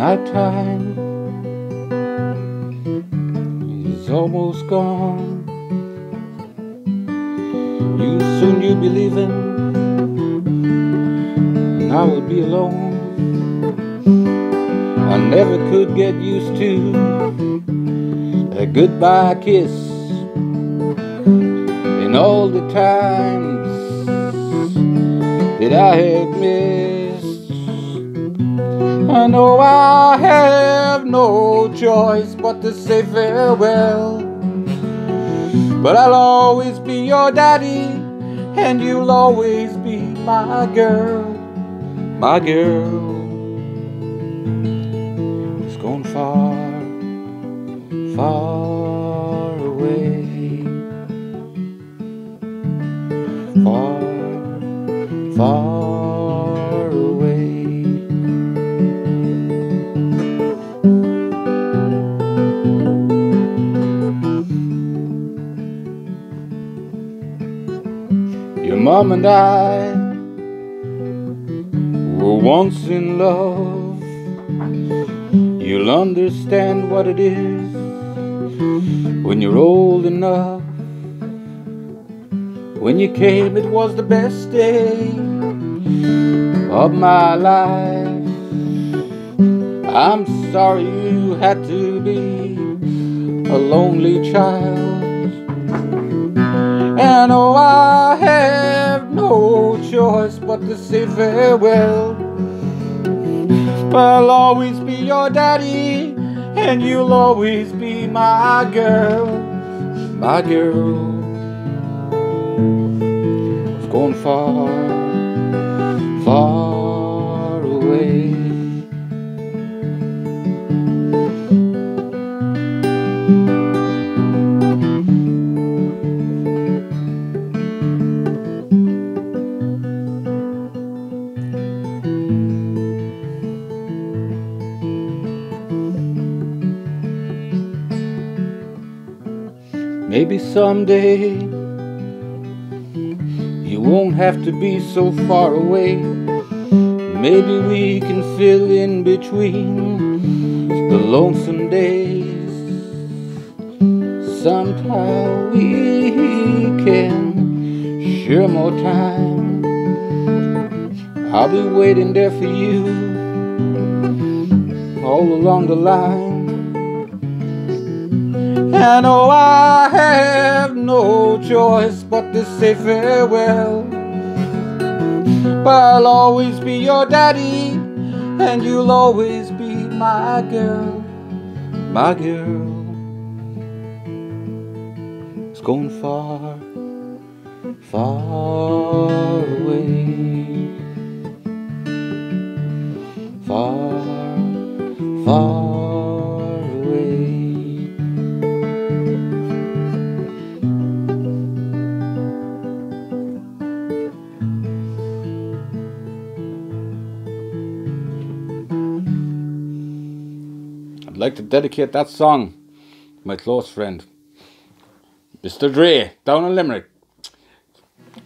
Nighttime is almost gone. You soon you'll be leaving, and I will be alone. I never could get used to a goodbye kiss. In all the times that I have missed, I know I have no choice but to say farewell. But I'll always be your daddy, and you'll always be my girl, my girl. It's gone far, far away, far, far And I were once in love. You'll understand what it is when you're old enough. When you came, it was the best day of my life. I'm sorry you had to be a lonely child. And choice but to say farewell. But I'll always be your daddy, and you'll always be my girl, my girl. I've gone far, far away. Maybe someday you won't have to be so far away. Maybe we can fill in between the lonesome days. Sometime we can share more time. I'll be waiting there for you all along the line. And oh, I have no choice but to say farewell. But I'll always be your daddy, and you'll always be my girl, my girl. It's gone far, far away. Far, far like to dedicate that song to my close friend, Mr. Dre, down in Limerick.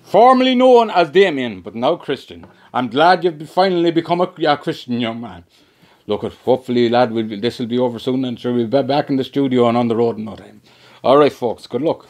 Formerly known as Damien, but now Christian. I'm glad you've finally become a yeah, Christian young man. Look, hopefully, lad, we'll, this will be over soon, and sure we'll be back in the studio and on the road in no time. All right, folks, good luck.